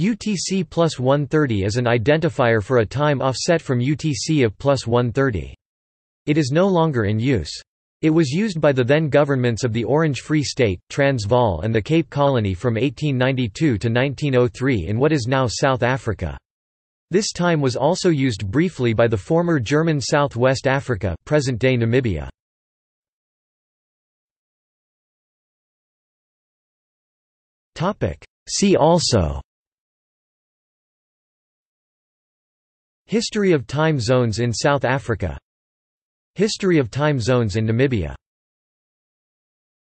UTC plus 130 is an identifier for a time offset from UTC of plus 130. It is no longer in use. It was used by the then governments of the Orange Free State, Transvaal and the Cape Colony from 1892 to 1903 in what is now South Africa. This time was also used briefly by the former German South West Africa present-day Namibia. See also History of time zones in South Africa. History of time zones in Namibia